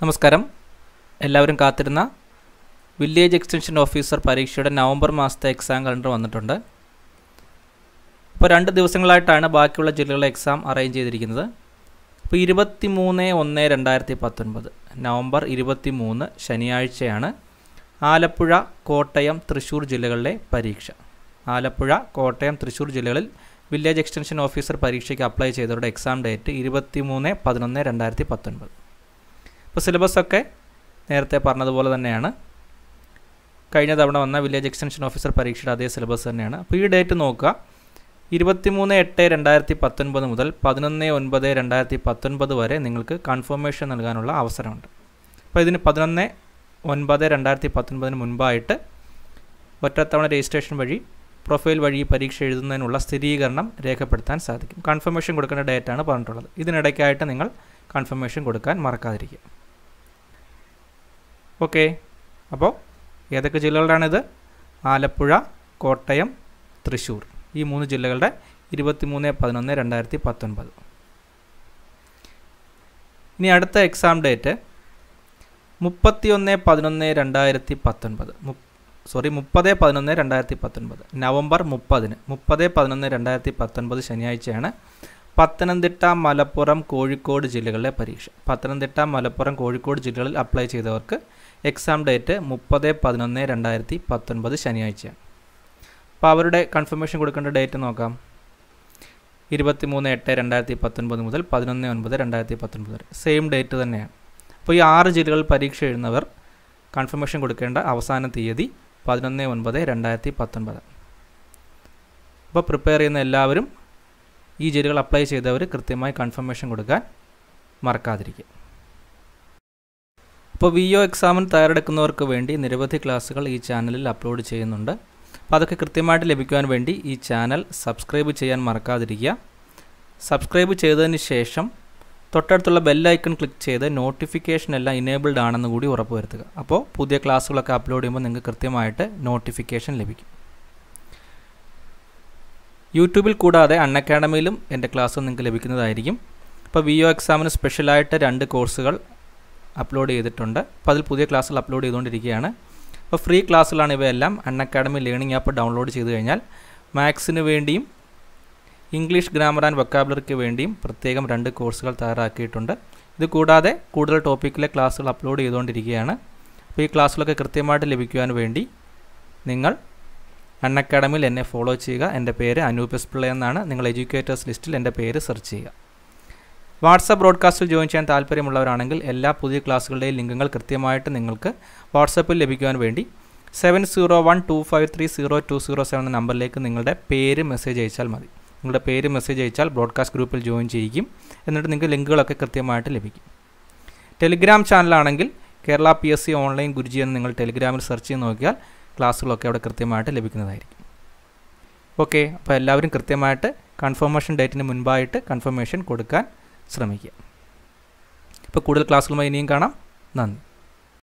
നമസ്കാരം. എല്ലാവരും കാത്തിരുന്ന വില്ലേജ് എക്സ്റ്റൻഷൻ ഓഫീസർ പരീക്ഷയുടെ നവംബർ മാസത്തെ എക്സാം കലണ്ടർ വന്നിട്ടുണ്ട്. ഇപ്പോൾ രണ്ട് ദിവസങ്ങളായിട്ടാണ് ബാക്കിയുള്ള ജില്ലകളിലെ എക്സാം അറേഞ്ച് ചെയ്തിരിക്കുന്നത്. ഇപ്പോൾ ഇരുപത്തി മൂന്ന് ഒന്ന് രണ്ടായിരത്തി പത്തൊൻപത് നവംബർ ഇരുപത്തി മൂന്ന് ശനിയാഴ്ചയാണ് ആലപ്പുഴ കോട്ടയം തൃശ്ശൂർ ജില്ലകളിലെ പരീക്ഷ. ആലപ്പുഴ കോട്ടയം തൃശ്ശൂർ ജില്ലകളിൽ വില്ലേജ് എക്സ്റ്റൻഷൻ ഓഫീസർ പരീക്ഷയ്ക്ക് അപ്ലൈ ചെയ്തവരുടെ എക്സാം ഡേറ്റ് ഇരുപത്തി മൂന്ന് പതിനൊന്ന് രണ്ടായിരത്തി പത്തൊൻപത് ഇപ്പോൾ സിലബസൊക്കെ നേരത്തെ പറഞ്ഞതുപോലെ തന്നെയാണ്. കഴിഞ്ഞ തവണ വന്ന വില്ലേജ് എക്സ്റ്റൻഷൻ ഓഫീസർ പരീക്ഷയുടെ അതേ സിലബസ് തന്നെയാണ്. അപ്പോൾ ഈ ഡേറ്റ് നോക്കുക. ഇരുപത്തിമൂന്ന് എട്ട് രണ്ടായിരത്തി പത്തൊൻപത് മുതൽ പതിനൊന്ന് ഒൻപത് രണ്ടായിരത്തി പത്തൊൻപത് വരെ നിങ്ങൾക്ക് കൺഫർമേഷൻ നൽകാനുള്ള അവസരമുണ്ട്. അപ്പോൾ ഇതിന് പതിനൊന്ന് ഒൻപത് രണ്ടായിരത്തി പത്തൊൻപതിന് മുൻപായിട്ട് ഒറ്റത്തവണ രജിസ്ട്രേഷൻ വഴി പ്രൊഫൈൽ വഴി പരീക്ഷ എഴുതുന്നതിനുള്ള സ്ഥിരീകരണം രേഖപ്പെടുത്താൻ സാധിക്കും. കൺഫർമേഷൻ കൊടുക്കേണ്ട ഡേറ്റാണ് പറഞ്ഞിട്ടുള്ളത്. ഇതിനിടയ്ക്കായിട്ട് നിങ്ങൾ കൺഫർമേഷൻ കൊടുക്കാൻ മറക്കാതിരിക്കുക. ഓക്കെ. അപ്പോൾ ഏതൊക്കെ ജില്ലകളുടെയാണിത് ആലപ്പുഴ കോട്ടയം തൃശ്ശൂർ. ഈ മൂന്ന് ജില്ലകളുടെ ഇരുപത്തിമൂന്ന് പതിനൊന്ന് രണ്ടായിരത്തി പത്തൊൻപത് ഇനി അടുത്ത എക്സാം ഡേറ്റ് മുപ്പത്തിയൊന്ന് പതിനൊന്ന് രണ്ടായിരത്തി പത്തൊൻപത് സോറി മുപ്പത് പതിനൊന്ന് രണ്ടായിരത്തി പത്തൊൻപത് നവംബർ മുപ്പതിന്. മുപ്പത് പതിനൊന്ന് രണ്ടായിരത്തി പത്തൊൻപത് ശനിയാഴ്ചയാണ് പത്തനംതിട്ട മലപ്പുറം കോഴിക്കോട് ജില്ലകളിലെ പരീക്ഷ. പത്തനംതിട്ട മലപ്പുറം കോഴിക്കോട് ജില്ലകളിൽ അപ്ലൈ ചെയ്തവർക്ക് എക്സാം ഡേറ്റ് മുപ്പത് പതിനൊന്ന് രണ്ടായിരത്തി പത്തൊൻപത് ശനിയാഴ്ചയാണ്. അപ്പോൾ അവരുടെ കൺഫർമേഷൻ കൊടുക്കേണ്ട ഡേറ്റ് നോക്കാം. ഇരുപത്തി മൂന്ന് എട്ട് രണ്ടായിരത്തി പത്തൊൻപത് മുതൽ പതിനൊന്ന് ഒൻപത് രണ്ടായിരത്തി പത്തൊൻപത് വരെ. സെയിം ഡേറ്റ് തന്നെയാണ്. അപ്പോൾ ഈ ആറ് ജില്ലകളിൽ പരീക്ഷ എഴുതുന്നവർ കൺഫർമേഷൻ കൊടുക്കേണ്ട അവസാന തീയതി പതിനൊന്ന് ഒൻപത് രണ്ടായിരത്തി പത്തൊൻപത് അപ്പോൾ പ്രിപ്പയർ ചെയ്യുന്ന എല്ലാവരും ഈ ജെല്ലുകൾ അപ്ലൈ ചെയ്തവർ കൃത്യമായി കൺഫർമേഷൻ കൊടുക്കാൻ മറക്കാതിരിക്കുക. അപ്പോൾ വി ഒ എക്സാമിന് തയ്യാറെടുക്കുന്നവർക്ക് വേണ്ടി നിരവധി ക്ലാസ്സുകൾ ഈ ചാനലിൽ അപ്ലോഡ് ചെയ്യുന്നുണ്ട്. അപ്പോൾ അതൊക്കെ കൃത്യമായിട്ട് ലഭിക്കുവാൻ വേണ്ടി ഈ ചാനൽ സബ്സ്ക്രൈബ് ചെയ്യാൻ മറക്കാതിരിക്കുക. സബ്സ്ക്രൈബ് ചെയ്തതിന് ശേഷം തൊട്ടടുത്തുള്ള ബെല്ലൈക്കൺ ക്ലിക്ക് ചെയ്ത് നോട്ടിഫിക്കേഷൻ എല്ലാം ഇനേബിൾഡ് ആണെന്ന് കൂടി ഉറപ്പുവരുത്തുക അപ്പോൾ പുതിയ ക്ലാസ്സുകളൊക്കെ അപ്ലോഡ് ചെയ്യുമ്പോൾ നിങ്ങൾക്ക് കൃത്യമായിട്ട് നോട്ടിഫിക്കേഷൻ ലഭിക്കും. യൂട്യൂബിൽ കൂടാതെ അൺ അക്കാഡമിയിലും എന്റെ ക്ലാസ് നിങ്ങൾക്ക് ലഭിക്കുന്നതായിരിക്കും. അപ്പോൾ വി ഒ എക്സാമിന് സ്പെഷ്യലായിട്ട് രണ്ട് കോഴ്സുകൾ അപ്ലോഡ് ചെയ്തിട്ടുണ്ട്. അപ്പോൾ അതിൽ പുതിയ ക്ലാസ്സുകൾ അപ്ലോഡ് ചെയ്തുകൊണ്ടിരിക്കുകയാണ്. അപ്പോൾ ഫ്രീ ക്ലാസ്സുകളാണ് ഇവയെല്ലാം Unacademy learning app download ചെയ്ത് കഴിഞ്ഞാൽ മാത്സിന് വേണ്ടിയും ഇംഗ്ലീഷ് ഗ്രാമർ ആൻഡ് വൊക്കാബുലറിക്ക് വേണ്ടിയും പ്രത്യേകം രണ്ട് കോഴ്സുകൾ തയ്യാറാക്കിയിട്ടുണ്ട്. ഇത് കൂടാതെ കൂടുതൽ ടോപ്പിക്കിലെ ക്ലാസ്സുകൾ അപ്ലോഡ് ചെയ്തുകൊണ്ടിരിക്കുകയാണ്. അപ്പോൾ ഈ ക്ലാസ്സുകളൊക്കെ കൃത്യമായിട്ട് ലഭിക്കുവാൻ വേണ്ടി നിങ്ങൾ അൺ അക്കാഡമിയിൽ എന്നെ ഫോളോ ചെയ്യുക. എന്റെ പേര് അനൂപ് എസ് പിള്ള എന്നാണ്. നിങ്ങൾ എഡ്യൂക്കേറ്റേഴ്സ് ലിസ്റ്റിൽ എന്റെ പേര് സെർച്ച് ചെയ്യുക. വാട്സപ്പ് ബ്രോഡ്കാസ്റ്റിൽ ജോയിൻ ചെയ്യാൻ താല്പര്യമുള്ളവരാണെങ്കിൽ എല്ലാ പുതിയ ക്ലാസ്സുകളുടെയും ലിങ്കുകൾ കൃത്യമായിട്ട് നിങ്ങൾക്ക് വാട്സപ്പിൽ ലഭിക്കുവാൻ വേണ്ടി seven zero one two five three zero two zero seven എന്ന നമ്പറിലേക്ക് നിങ്ങളുടെ പേര് മെസ്സേജ് അയച്ചാൽ മതി. നിങ്ങളുടെ പേര് മെസ്സേജ് അയച്ചാൽ ബ്രോഡ്കാസ്റ്റ് ഗ്രൂപ്പിൽ ജോയിൻ ചെയ്യിക്കും എന്നിട്ട് നിങ്ങൾക്ക് ലിങ്കുകളൊക്കെ കൃത്യമായിട്ട് ലഭിക്കും. Telegram ചാനലാണെങ്കിൽ Kerala P S C online Guruji എന്ന് നിങ്ങൾ ടെലിഗ്രാമിൽ സെർച്ച് ചെയ്ത് നോക്കിയാൽ ക്ലാസ്സുകളൊക്കെ അവിടെ കൃത്യമായിട്ട് ലഭിക്കുന്നതായിരിക്കും. ഓക്കെ അപ്പോൾ എല്ലാവരും കൃത്യമായിട്ട് കൺഫർമേഷൻ ഡേറ്റിന് മുൻപായിട്ട് കൺഫർമേഷൻ കൊടുക്കാൻ ശ്രമിക്കുക. ഇപ്പോൾ കൂടുതൽ ക്ലാസ്സുകളുമായി ഇനിയും കാണാം. നന്ദി.